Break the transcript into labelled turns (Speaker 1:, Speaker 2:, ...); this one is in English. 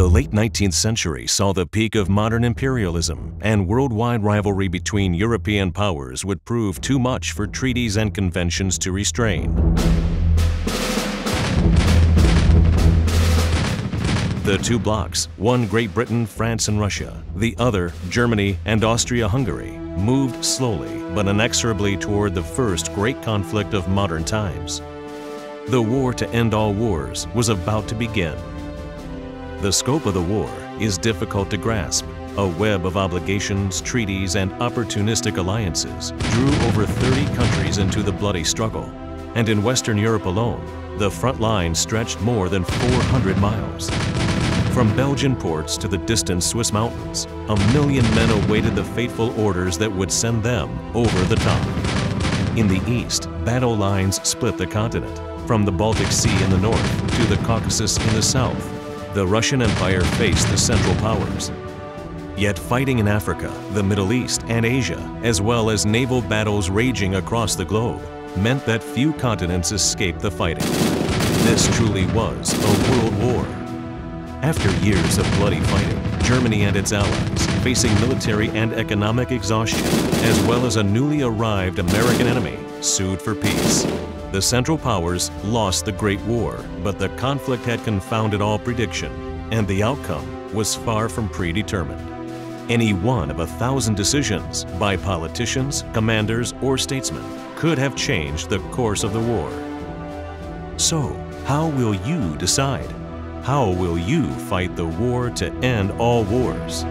Speaker 1: The late 19th century saw the peak of modern imperialism, and worldwide rivalry between European powers would prove too much for treaties and conventions to restrain. The two blocs, one Great Britain, France, and Russia, the other Germany and Austria-Hungary, moved slowly but inexorably toward the first great conflict of modern times. The war to end all wars was about to begin. The scope of the war is difficult to grasp. A web of obligations, treaties, and opportunistic alliances drew over 30 countries into the bloody struggle. And in Western Europe alone, the front line stretched more than 400 miles. From Belgian ports to the distant Swiss mountains, a million men awaited the fateful orders that would send them over the top. In the east, battle lines split the continent, from the Baltic Sea in the north to the Caucasus in the south. The Russian Empire faced the Central Powers. Yet fighting in Africa, the Middle East, and Asia, as well as naval battles raging across the globe, meant that few continents escaped the fighting. This truly was a world war. After years of bloody fighting, Germany and its allies, facing military and economic exhaustion, as well as a newly arrived American enemy, sued for peace. The Central Powers lost the Great War, but the conflict had confounded all prediction, and the outcome was far from predetermined. Any one of a thousand decisions by politicians, commanders, or statesmen could have changed the course of the war. So, how will you decide? How will you fight the war to end all wars?